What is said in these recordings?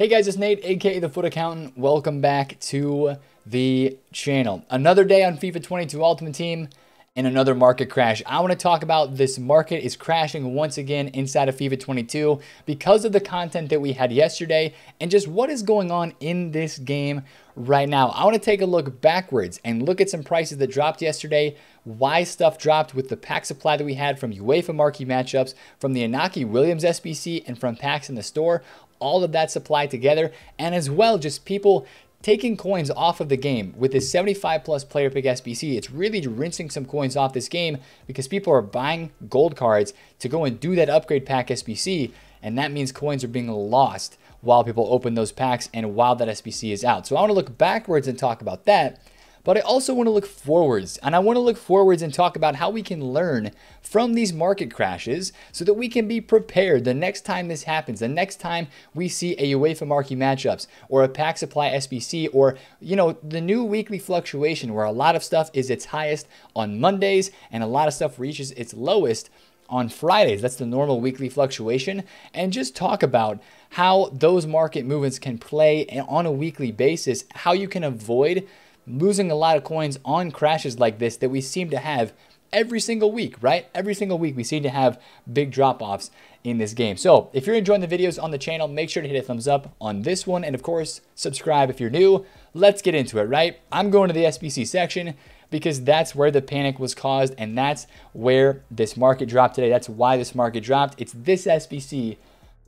Hey guys, it's Nate, aka The FUT Accountant. Welcome back to the channel. Another day on FIFA 22 Ultimate Team and another market crash. I want to talk about this market is crashing once again inside of FIFA 22 because of the content that we had yesterday and just what is going on in this game right now. I want to take a look backwards and look at some prices that dropped yesterday, why stuff dropped with the pack supply that we had from UEFA marquee matchups, from the Inaki Williams SBC, and from packs in the store all of that supply together, and as well just people taking coins off of the game with this 75 plus player pick SBC. It's really rinsing some coins off this game because people are buying gold cards to go and do that upgrade pack SBC, and that means coins are being lost while people open those packs and while that SBC is out. So I want to look backwards and talk about that but I also want to look forwards and I want to look forwards and talk about how we can learn from these market crashes so that we can be prepared the next time this happens, the next time we see a UEFA marquee matchups or a pack supply SBC or, you know, the new weekly fluctuation where a lot of stuff is its highest on Mondays and a lot of stuff reaches its lowest on Fridays. That's the normal weekly fluctuation. And just talk about how those market movements can play on a weekly basis, how you can avoid losing a lot of coins on crashes like this that we seem to have every single week, right? Every single week we seem to have big drop-offs in this game. So if you're enjoying the videos on the channel, make sure to hit a thumbs up on this one. And of course, subscribe if you're new. Let's get into it, right? I'm going to the SBC section because that's where the panic was caused and that's where this market dropped today. That's why this market dropped. It's this SBC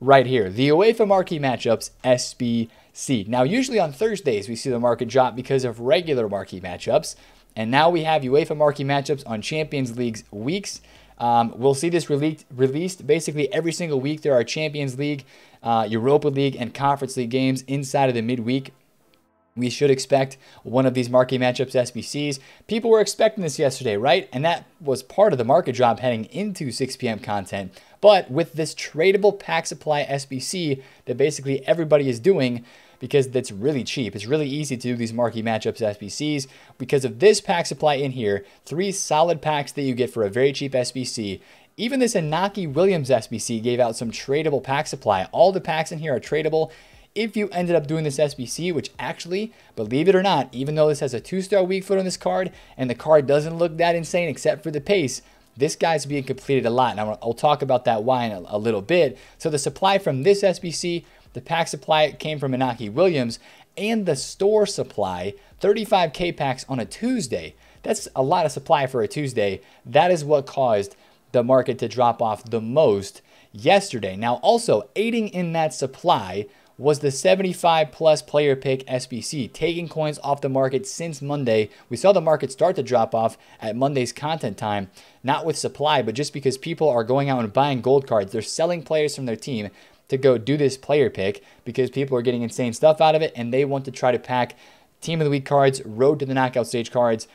right here, the UEFA marquee matchups SBC. Now, usually on Thursdays, we see the market drop because of regular marquee matchups. And now we have UEFA marquee matchups on Champions League's weeks. Um, we'll see this released, released basically every single week. There are Champions League, uh, Europa League, and Conference League games inside of the midweek. We should expect one of these marquee matchups SBCs. People were expecting this yesterday, right? And that was part of the market drop heading into 6 p.m. content. But with this tradable pack supply SBC that basically everybody is doing, because that's really cheap. It's really easy to do these marquee matchups SBCs because of this pack supply in here, three solid packs that you get for a very cheap SBC. Even this Inaki Williams SBC gave out some tradable pack supply. All the packs in here are tradable. If you ended up doing this SBC, which actually, believe it or not, even though this has a two-star weak foot on this card and the card doesn't look that insane except for the pace, this guy's being completed a lot. And I'll, talk about that why in a, a little bit. So the supply from this SBC, the pack supply came from Inaki Williams, and the store supply, 35K packs on a Tuesday. That's a lot of supply for a Tuesday. That is what caused the market to drop off the most yesterday. Now, also aiding in that supply was the 75 plus player pick SBC, taking coins off the market since Monday. We saw the market start to drop off at Monday's content time, not with supply, but just because people are going out and buying gold cards. They're selling players from their team to go do this player pick because people are getting insane stuff out of it and they want to try to pack team of the week cards, road to the knockout stage cards,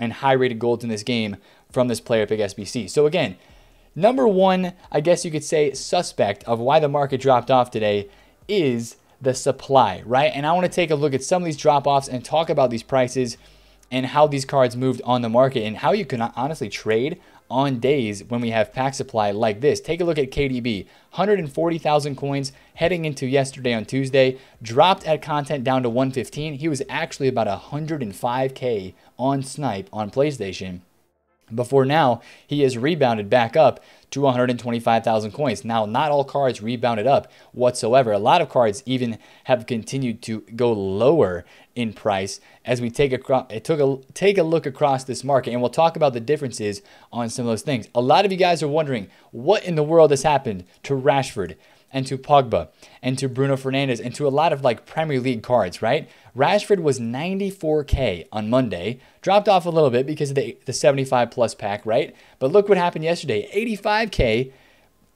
and high rated golds in this game from this player pick SBC. So again, number one, I guess you could say, suspect of why the market dropped off today is the supply, right? And I want to take a look at some of these drop offs and talk about these prices and how these cards moved on the market and how you can honestly trade on days when we have pack supply like this. Take a look at KDB, 140,000 coins heading into yesterday on Tuesday, dropped at content down to 115. He was actually about 105k on snipe on PlayStation. Before now, he has rebounded back up to 125,000 coins. Now, not all cards rebounded up whatsoever. A lot of cards even have continued to go lower in price as we take a, eh, took a, take a look across this market. And we'll talk about the differences on some of those things. A lot of you guys are wondering what in the world has happened to Rashford and to Pogba and to Bruno Fernandes and to a lot of like Premier League cards, right? Rashford was 94K on Monday, dropped off a little bit because of the, the 75 plus pack, right? But look what happened yesterday 85K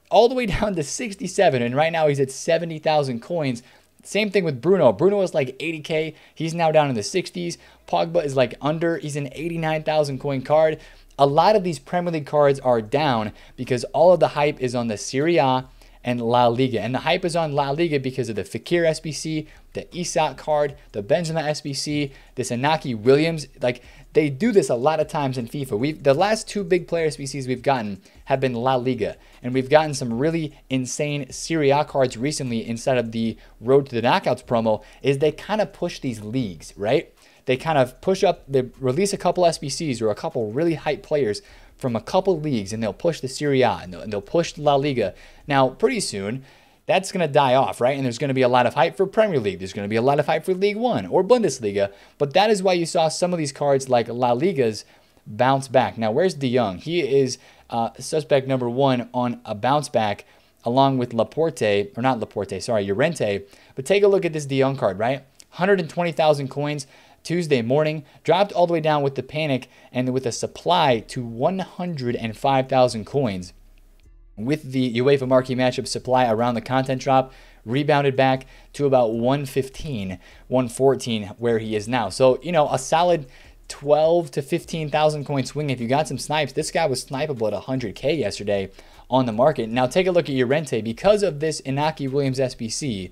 all the way down to 67. And right now he's at 70,000 coins. Same thing with Bruno. Bruno was like 80K. He's now down in the 60s. Pogba is like under. He's an 89,000 coin card. A lot of these Premier League cards are down because all of the hype is on the Serie A and La Liga. And the hype is on La Liga because of the Fekir SBC, the Isak card, the Benzema SBC, this Inaki Williams. Like they do this a lot of times in FIFA. We've the last two big player SBCs we've gotten have been La Liga, and we've gotten some really insane Serie A cards recently inside of the Road to the Knockouts promo. Is they kind of push these leagues, right? They kind of push up, they release a couple SBCs or a couple really hype players from a couple leagues, and they'll push the Serie A and they'll, and they'll push La Liga. Now, pretty soon that's going to die off, right? And there's going to be a lot of hype for Premier League. There's going to be a lot of hype for Ligue 1 or Bundesliga. But that is why you saw some of these cards like La Liga's bounce back. Now, where's De Jong? He is uh, suspect number one on a bounce back along with Laporte, or not Laporte, sorry, Llorente. But take a look at this De Jong card, right? 120,000 coins. Tuesday morning, dropped all the way down with the panic and with a supply to 105,000 coins with the UEFA marquee matchup supply around the content drop, rebounded back to about 115, 114, where he is now. So, you know, a solid 12 to 15,000 coin swing. If you got some snipes, this guy was snipeable at 100K yesterday on the market. Now, take a look at Llorente. Because of this Inaki Williams SBC,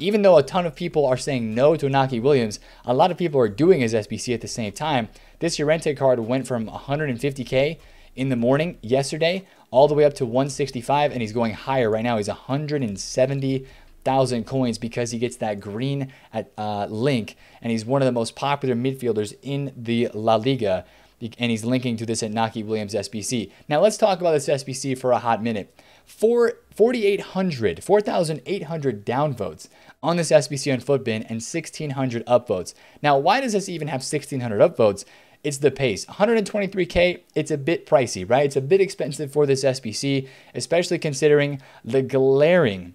even though a ton of people are saying no to Inaki Williams, a lot of people are doing his SBC at the same time. This Llorente card went from 150K in the morning yesterday all the way up to 165 and he's going higher right now he's 170,000 coins because he gets that green at, uh, link and he's one of the most popular midfielders in the La Liga and he's linking to this Inaki Williams SBC. Now let's talk about this SBC for a hot minute. For 4,800, 4,800 downvotes on this SBC on FUTBIN and 1,600 upvotes. Now, why does this even have 1,600 upvotes? It's the pace. 123K, it's a bit pricey, right? It's a bit expensive for this SBC, especially considering the glaring,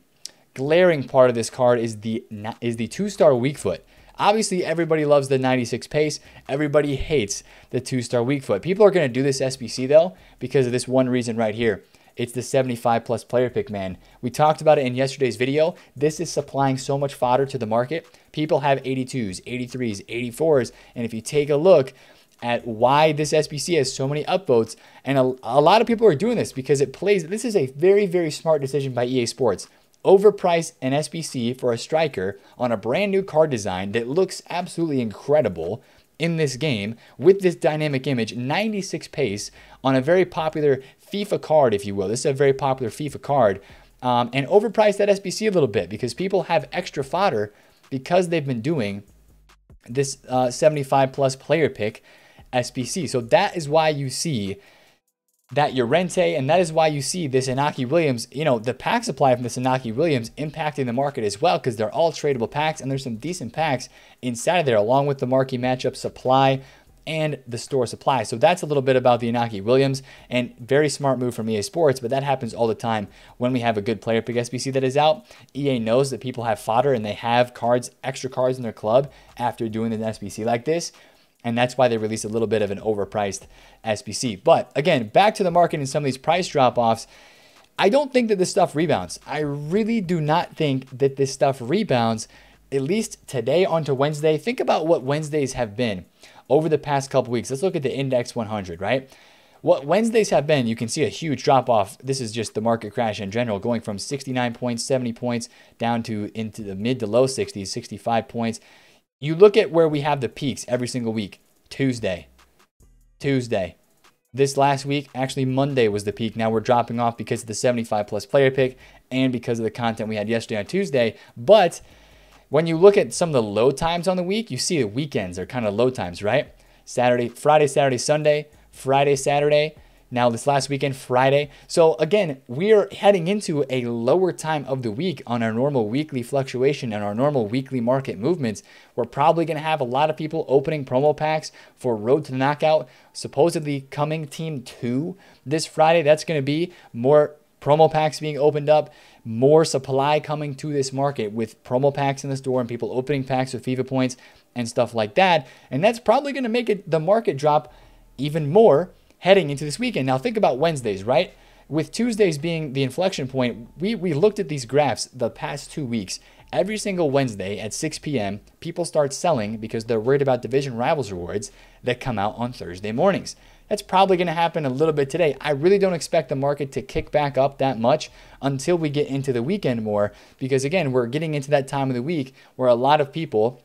glaring part of this card is the is the two-star weak foot. Obviously, everybody loves the 96 pace. Everybody hates the two-star weak foot. People are going to do this SBC though because of this one reason right here. It's the 75 plus player pick, man. We talked about it in yesterday's video. This is supplying so much fodder to the market. People have 82s, 83s, 84s, and if you take a look, at why this SBC has so many upvotes. And a, a lot of people are doing this because it plays. This is a very, very smart decision by EA Sports. Overprice an SBC for a striker on a brand new card design that looks absolutely incredible in this game with this dynamic image, 96 pace on a very popular FIFA card, if you will. This is a very popular FIFA card. Um, and overprice that SBC a little bit because people have extra fodder because they've been doing this uh, 75 plus player pick SBC. So that is why you see that Llorente, and that is why you see this Inaki Williams, you know, the pack supply from this Inaki Williams impacting the market as well, because they're all tradable packs, and there's some decent packs inside of there, along with the marquee matchup supply and the store supply. So that's a little bit about the Inaki Williams, and very smart move from EA Sports, but that happens all the time when we have a good player pick SBC that is out. EA knows that people have fodder and they have cards, extra cards in their club after doing an SBC like this and that's why they released a little bit of an overpriced SBC. But again, back to the market and some of these price drop offs. I don't think that this stuff rebounds. I really do not think that this stuff rebounds, at least today onto Wednesday. Think about what Wednesdays have been over the past couple weeks. Let's look at the index 100, right? What Wednesdays have been, you can see a huge drop off. This is just the market crash in general, going from 69 points, 70 points down to into the mid to low 60s, 65 points. You look at where we have the peaks every single week. Tuesday. Tuesday. This last week, actually Monday was the peak. Now we're dropping off because of the 75 plus player pick and because of the content we had yesterday on Tuesday. But when you look at some of the low times on the week, you see the weekends are kind of low times, right? Saturday, Friday, Saturday, Sunday, Friday, Saturday, now this last weekend, Friday. So again, we're heading into a lower time of the week on our normal weekly fluctuation and our normal weekly market movements. We're probably going to have a lot of people opening promo packs for Road to the Knockout, supposedly coming Team 2 this Friday. That's going to be more promo packs being opened up, more supply coming to this market with promo packs in the store and people opening packs with FIFA points and stuff like that. And that's probably going to make it the market drop even more heading into this weekend. Now, think about Wednesdays, right? With Tuesdays being the inflection point, we, we looked at these graphs the past two weeks. Every single Wednesday at 6 p.m., people start selling because they're worried about division rivals rewards that come out on Thursday mornings. That's probably going to happen a little bit today. I really don't expect the market to kick back up that much until we get into the weekend more because, again, we're getting into that time of the week where a lot of people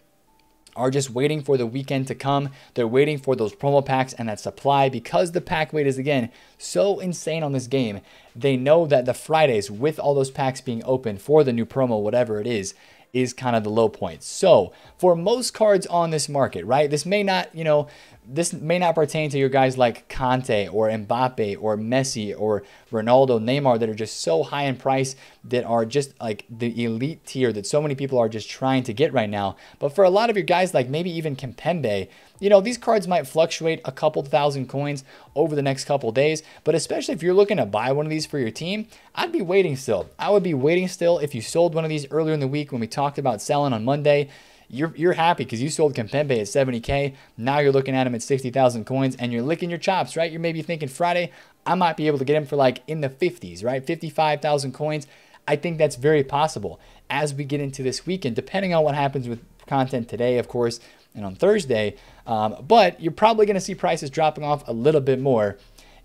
are just waiting for the weekend to come. They're waiting for those promo packs and that supply because the pack weight is again so insane on this game. They know that the Fridays, with all those packs being open for the new promo, whatever it is, is kind of the low point. So for most cards on this market, right, this may not, you know, this may not pertain to your guys like Kanté or Mbappe or Messi or Ronaldo, Neymar that are just so high in price that are just like the elite tier that so many people are just trying to get right now. But for a lot of your guys like maybe even Kimpembe, you know, these cards might fluctuate a couple thousand coins over the next couple days, but especially if you're looking to buy one of these for your team, I'd be waiting still. I would be waiting still if you sold one of these earlier in the week when we talked about selling on Monday you're, you're happy because you sold Kimpembe at 70K. Now you're looking at him at 60,000 coins and you're licking your chops, right? You're maybe thinking Friday, I might be able to get him for like in the 50s, right? 55,000 coins. I think that's very possible as we get into this weekend, depending on what happens with content today, of course, and on Thursday. Um, but you're probably going to see prices dropping off a little bit more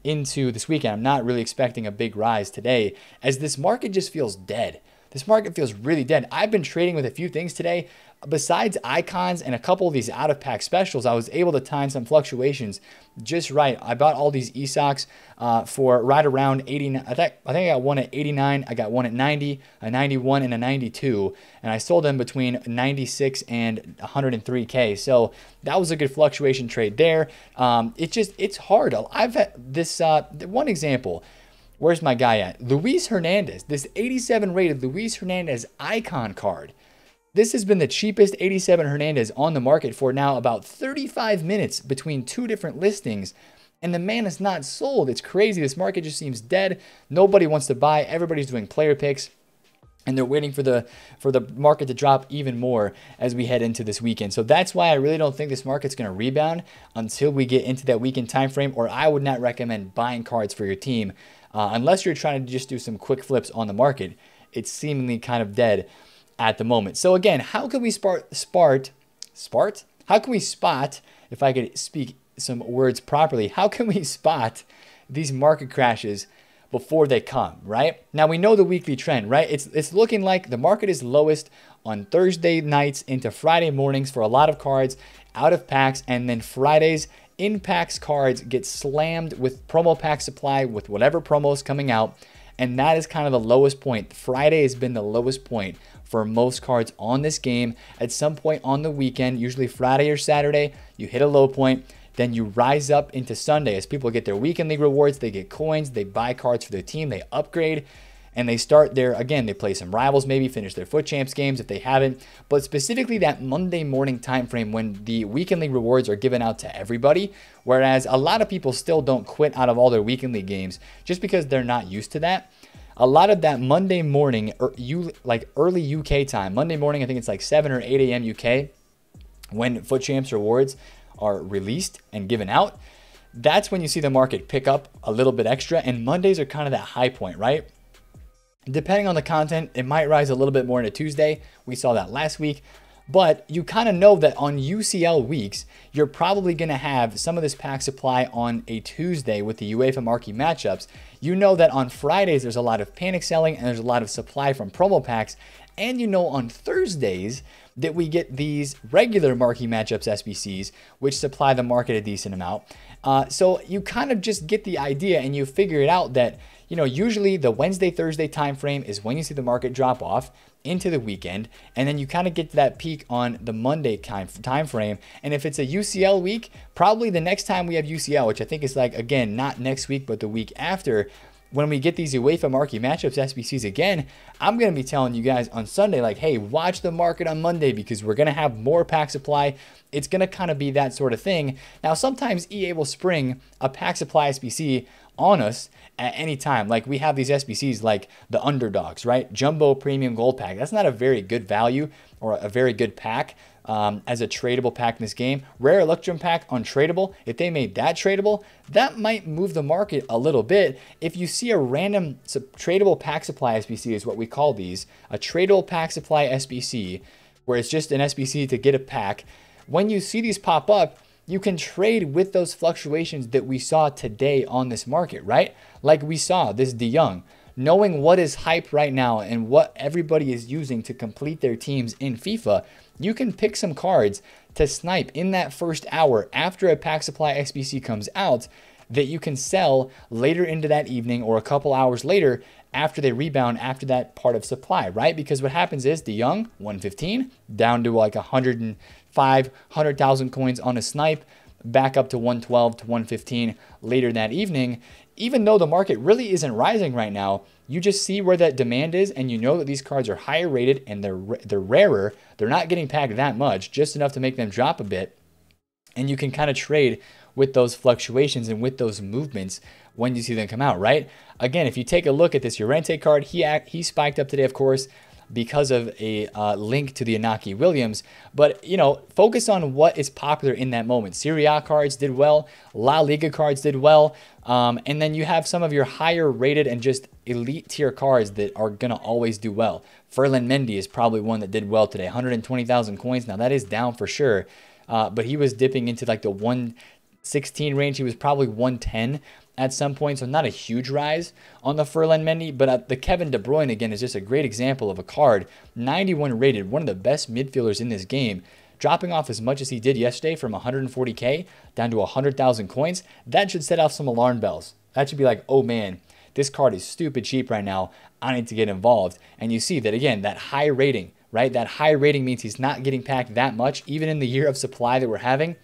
into this weekend. I'm not really expecting a big rise today as this market just feels dead. This market feels really dead. I've been trading with a few things today besides icons and a couple of these out of pack specials, I was able to time some fluctuations just right. I bought all these ESOCs uh, for right around 89. I think, I got one at 89, I got one at 90, a 91, and a 92. And I sold them between 96 and 103K. So that was a good fluctuation trade there. Um, it just, it's hard. I've had this, uh, one example. Where's my guy at? Luis Hernandez, this 87 rated Luis Hernandez icon card. This has been the cheapest 87 Hernandez on the market for now about 35 minutes between two different listings. And the man is not sold. It's crazy. This market just seems dead. Nobody wants to buy. Everybody's doing player picks and they're waiting for the for the market to drop even more as we head into this weekend. So that's why I really don't think this market's going to rebound until we get into that weekend time frame. Or I would not recommend buying cards for your team uh, unless you're trying to just do some quick flips on the market. It's seemingly kind of dead at the moment. So again, how can we spart, spart, spart? How can we spot, if I could speak some words properly, how can we spot these market crashes before they come, right? Now we know the weekly trend, right? It's, it's looking like the market is lowest on Thursday nights into Friday mornings for a lot of cards out of packs, and then Fridays in packs cards get slammed with promo pack supply with whatever promos coming out. And that is kind of the lowest point. Friday has been the lowest point for most cards on this game. At some point on the weekend, usually Friday or Saturday, you hit a low point. Then you rise up into Sunday as people get their weekend league rewards, they get coins, they buy cards for their team, they upgrade, and they start there again. They play some rivals, maybe finish their FUT Champs games if they haven't. But specifically that Monday morning time frame when the weekend league rewards are given out to everybody, whereas a lot of people still don't quit out of all their weekend league games just because they're not used to that a lot of that Monday morning, or er, you like early UK time, Monday morning, I think it's like 7 or 8 a.m. UK, when FUT Champs rewards are released and given out, that's when you see the market pick up a little bit extra. And Mondays are kind of that high point, right? Depending on the content, it might rise a little bit more into Tuesday. We saw that last week. But you kind of know that on UCL weeks, you're probably going to have some of this pack supply on a Tuesday with the UEFA marquee matchups. You know that on Fridays, there's a lot of panic selling and there's a lot of supply from promo packs. And you know on Thursdays that we get these regular marquee matchups SBCs, which supply the market a decent amount. Uh, so you kind of just get the idea and you figure it out that you know, usually the Wednesday, Thursday time frame is when you see the market drop off into the weekend, and then you kind of get to that peak on the Monday time, time frame. And if it's a UCL week, probably the next time we have UCL, which I think is like, again, not next week, but the week after, when we get these UEFA marquee matchups, SBCs again, I'm going to be telling you guys on Sunday, like, hey, watch the market on Monday because we're going to have more pack supply. It's going to kind of be that sort of thing. Now, sometimes EA will spring a pack supply SBC on us at any time. Like we have these SBCs like the underdogs, right? Jumbo Premium Gold Pack. That's not a very good value or a very good pack um, as a tradable pack in this game. Rare Electrum pack untradeable. If they made that tradable, that might move the market a little bit. If you see a random tradable pack supply SBC is what we call these, a tradable pack supply SBC, where it's just an SBC to get a pack. When you see these pop up, you can trade with those fluctuations that we saw today on this market, right? Like we saw this DeJong, knowing what is hype right now and what everybody is using to complete their teams in FIFA, you can pick some cards to snipe in that first hour after a pack supply SBC comes out that you can sell later into that evening or a couple hours later after they rebound after that part of supply, right? Because what happens is De Jong 115, down to like 105, 100,000 coins on a snipe, back up to 112 to 115 later that evening. Even though the market really isn't rising right now, you just see where that demand is and you know that these cards are higher rated and they're they're rarer. They're not getting packed that much, just enough to make them drop a bit. And you can kind of trade with those fluctuations and with those movements when you see them come out, right? Again, if you take a look at this Llorente card, he act, he spiked up today, of course, because of a uh, link to the Inaki Williams. But, you know, focus on what is popular in that moment. Serie A cards did well. La Liga cards did well. Um, and then you have some of your higher rated and just elite tier cards that are going to always do well. Ferland Mendy is probably one that did well today. 120,000 coins. Now, that is down for sure. Uh, but he was dipping into like the 116 range. He was probably 110 at some point, so not a huge rise on the Ferland Mendy, but uh, the Kevin De Bruyne again is just a great example of a card, 91 rated, one of the best midfielders in this game, dropping off as much as he did yesterday from 140k down to 100,000 coins. That should set off some alarm bells. That should be like, oh man, this card is stupid cheap right now. I need to get involved. And you see that again, that high rating, right? That high rating means he's not getting packed that much, even in the year of supply that we're having.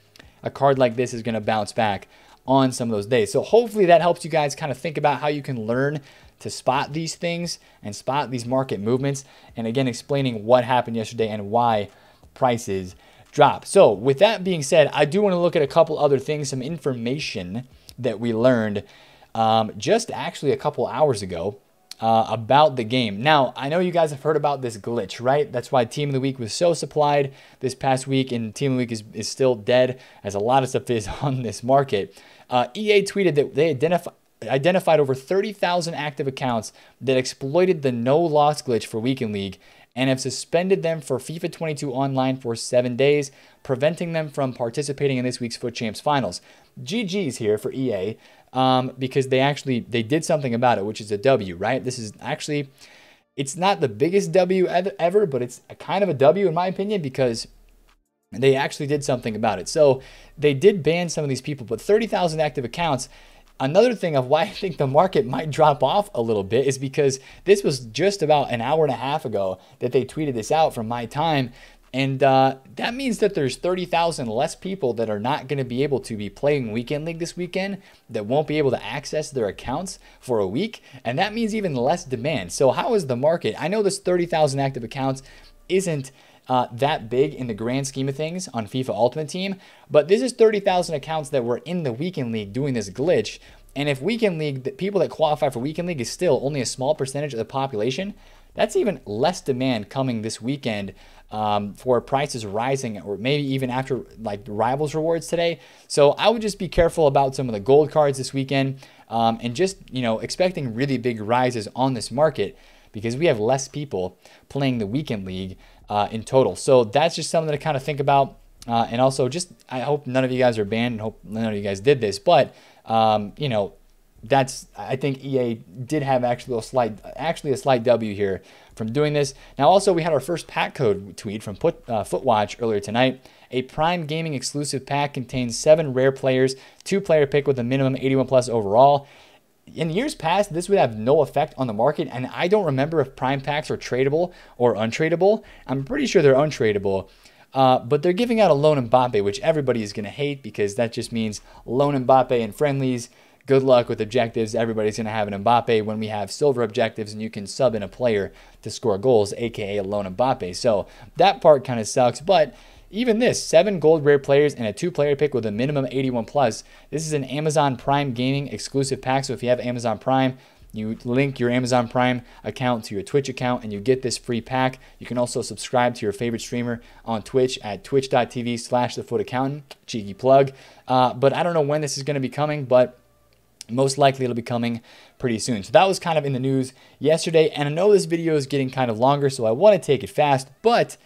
A card like this is going to bounce back on some of those days. So hopefully that helps you guys kind of think about how you can learn to spot these things and spot these market movements. And again, explaining what happened yesterday and why prices drop. So with that being said, I do want to look at a couple other things, some information that we learned um, just actually a couple hours ago uh, about the game. Now, I know you guys have heard about this glitch, right? That's why Team of the Week was so supplied this past week, and Team of the Week is, is still dead, as a lot of stuff is on this market. Uh, EA tweeted that they identified identified over 30,000 active accounts that exploited the no loss glitch for Weekend League and have suspended them for FIFA 22 Online for seven days, preventing them from participating in this week's FUT Champs Finals. GG's here for EA um, because they actually they did something about it, which is a W, right? This is actually it's not the biggest W ever, but it's a kind of a W in my opinion because they actually did something about it. So they did ban some of these people, but 30,000 active accounts. Another thing of why I think the market might drop off a little bit is because this was just about an hour and a half ago that they tweeted this out from my time. And uh, that means that there's 30,000 less people that are not going to be able to be playing Weekend League this weekend, that won't be able to access their accounts for a week. And that means even less demand. So, how is the market? I know this 30,000 active accounts isn't uh, that big in the grand scheme of things on FIFA Ultimate Team, but this is 30,000 accounts that were in the Weekend League doing this glitch. And if Weekend League, the people that qualify for Weekend League is still only a small percentage of the population, that's even less demand coming this weekend um, for prices rising, or maybe even after like rivals rewards today. So I would just be careful about some of the gold cards this weekend, um, and just you know expecting really big rises on this market because we have less people playing the weekend league uh, in total. So that's just something to kind of think about. Uh, and also, just I hope none of you guys are banned, and hope none of you guys did this. But um, you know, that's I think EA did have actually a slight actually a slight W here from doing this. Now also we had our first pack code tweet from Put, uh, Footwatch earlier tonight. A Prime Gaming exclusive pack contains seven rare players, two player pick with a minimum 81 plus overall. In years past, this would have no effect on the market, and I don't remember if Prime packs are tradable or untradeable. I'm pretty sure they're untradeable. Uh, but they're giving out a loan Mbappe, which everybody is going to hate because that just means loan Mbappe and friendlies good luck with objectives. Everybody's going to have an Mbappe when we have silver objectives and you can sub in a player to score goals, aka alone loan Mbappe. So that part kind of sucks, but even this, seven gold rare players and a two player pick with a minimum 81 plus. This is an Amazon Prime Gaming exclusive pack. So if you have Amazon Prime, you link your Amazon Prime account to your Twitch account and you get this free pack. You can also subscribe to your favorite streamer on Twitch at twitch.tv slash the FUT accountant. Cheeky plug. Uh, but I don't know when this is going to be coming, but most likely it'll be coming pretty soon. So that was kind of in the news yesterday. And I know this video is getting kind of longer, so I want to take it fast. But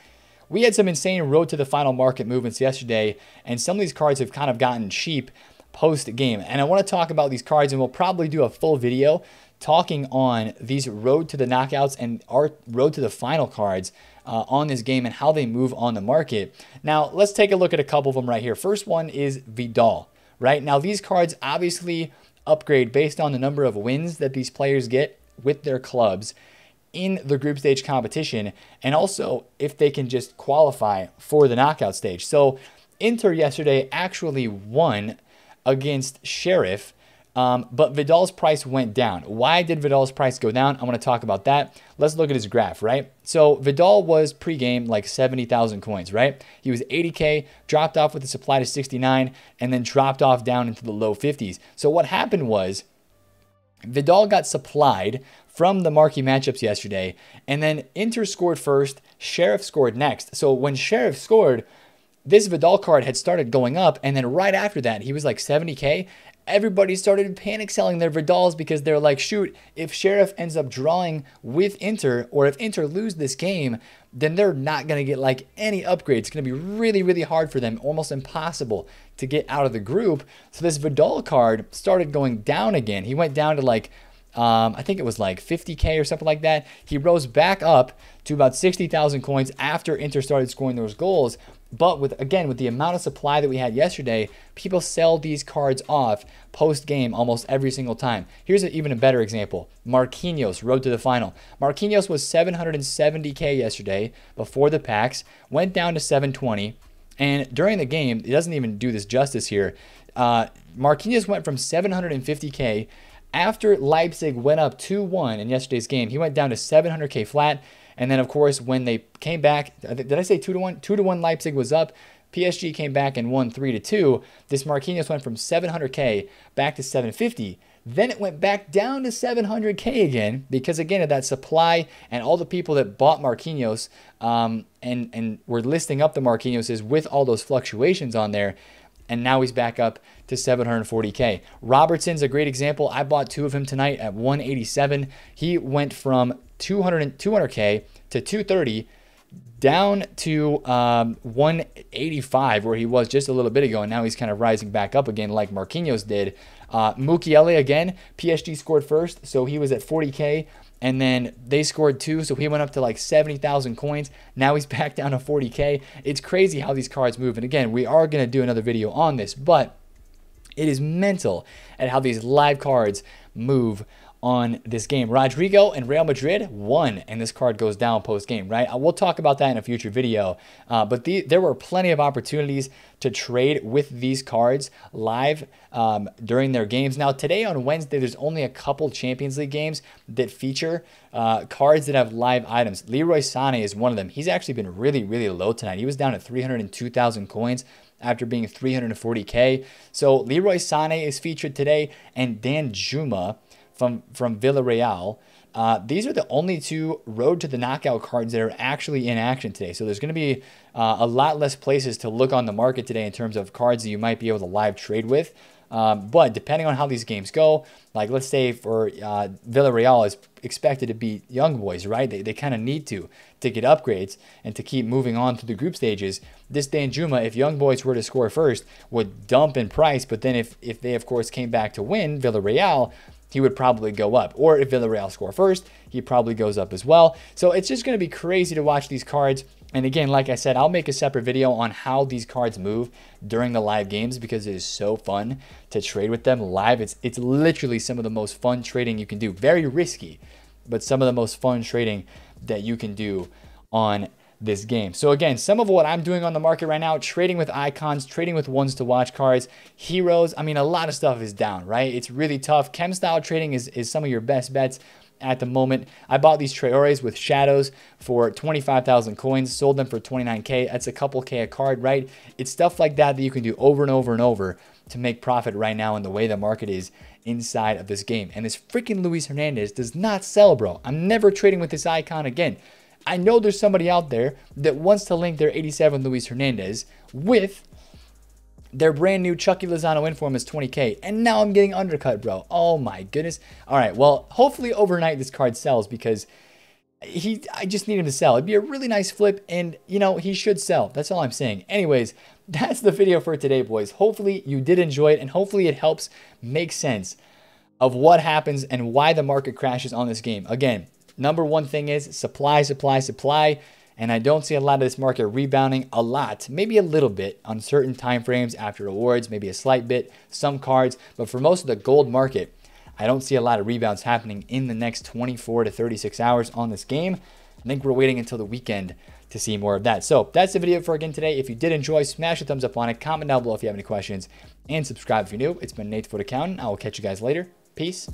we had some insane road to the final market movements yesterday, and some of these cards have kind of gotten cheap post game. And I want to talk about these cards, and we'll probably do a full video talking on these road to the knockouts and our road to the final cards uh, on this game and how they move on the market. Now, let's take a look at a couple of them right here. First one is Vidal, right? Now, these cards obviously upgrade based on the number of wins that these players get with their clubs in the group stage competition and also if they can just qualify for the knockout stage. So, Inter yesterday actually won against Sheriff um, but Vidal's price went down. Why did Vidal's price go down? I'm going to talk about that. Let's look at his graph, right? So Vidal was pre-game like 70,000 coins, right? He was 80K, dropped off with the supply to 69, and then dropped off down into the low 50s. So what happened was Vidal got supplied from the marquee matchups yesterday, and then Inter scored first, Sheriff scored next. So when Sheriff scored, this Vidal card had started going up, and then right after that, he was like 70k, everybody started panic selling their Vidals because they're like, shoot, if Sheriff ends up drawing with Inter, or if Inter lose this game, then they're not going to get like any upgrades. It's going to be really, really hard for them, almost impossible to get out of the group. So this Vidal card started going down again. He went down to like, um, I think it was like 50K or something like that. He rose back up to about 60,000 coins after Inter started scoring those goals. But with again with the amount of supply that we had yesterday, people sell these cards off post game almost every single time. Here's a, even a better example: Marquinhos road to the final. Marquinhos was 770k yesterday before the packs, went down to 720, and during the game, it doesn't even do this justice here. Uh, Marquinhos went from 750k after Leipzig went up 2-1 in yesterday's game. He went down to 700k flat. And then, of course, when they came back, did I say two to one? Two to one. Leipzig was up. PSG came back and won three to two. This Marquinhos went from 700k back to 750. Then it went back down to 700k again because again of that supply and all the people that bought Marquinhos um, and and were listing up the Marquinhoses with all those fluctuations on there. And now he's back up to 740k. Robertson's a great example. I bought two of him tonight at 187. He went from 200 200k to 230 down to um, 185 where he was just a little bit ago and now he's kind of rising back up again like Marquinhos did. Uh, Mukiele again, PSG scored first so he was at 40k and then they scored two so he went up to like 70,000 coins. Now he's back down to 40k. It's crazy how these cards move and again we are going to do another video on this but it is mental at how these live cards move on this game. Rodrygo and Real Madrid won, and this card goes down post game, right? We'll talk about that in a future video. Uh, but the, there were plenty of opportunities to trade with these cards live um, during their games. Now, today on Wednesday, there's only a couple Champions League games that feature uh, cards that have live items. Leroy Sané is one of them. He's actually been really, really low tonight. He was down at 302,000 coins after being 340k. So Leroy Sané is featured today, and Danjuma from from Villarreal. Uh, these are the only two road to the knockout cards that are actually in action today. So there's going to be uh, a lot less places to look on the market today in terms of cards that you might be able to live trade with. Um, but depending on how these games go, like let's say for uh, Villarreal is expected to beat Young Boys, right? They, they kind of need to to get upgrades and to keep moving on through the group stages. This Danjuma, if Young Boys were to score first, would dump in price. But then if, if they, of course, came back to win Villarreal, he would probably go up. Or if Villarreal score first, he probably goes up as well. So it's just going to be crazy to watch these cards. And again, like I said, I'll make a separate video on how these cards move during the live games because it is so fun to trade with them live. It's it's literally some of the most fun trading you can do. Very risky, but some of the most fun trading that you can do on this game. So again, some of what I'm doing on the market right now, trading with icons, trading with ones to watch cards, heroes. I mean, a lot of stuff is down, right? It's really tough. Chem style trading is, is some of your best bets at the moment. I bought these Traores with shadows for 25,000 coins, sold them for 29K. That's a couple K a card, right? It's stuff like that that you can do over and over and over to make profit right now in the way the market is inside of this game. And this freaking Luis Hernandez does not sell, bro. I'm never trading with this icon again. I know there's somebody out there that wants to link their 87 Luis Hernandez with their brand new Chucky Lozano inform is 20k, and now I'm getting undercut, bro. Oh my goodness. All right, well, hopefully overnight this card sells because he I just need him to sell. It'd be a really nice flip, and you know he should sell. That's all I'm saying. Anyways, that's the video for today, boys. Hopefully you did enjoy it, and hopefully it helps make sense of what happens and why the market crashes on this game. Again, number one thing is supply, supply, supply. And I don't see a lot of this market rebounding a lot, maybe a little bit on certain time frames after awards, maybe a slight bit, some cards. But for most of the gold market, I don't see a lot of rebounds happening in the next 24 to 36 hours on this game. I think we're waiting until the weekend to see more of that. So that's the video for again today. If you did enjoy, smash a thumbs up on it, comment down below if you have any questions, and subscribe if you're new. It's been Nate FUT Accountant. I will catch you guys later. Peace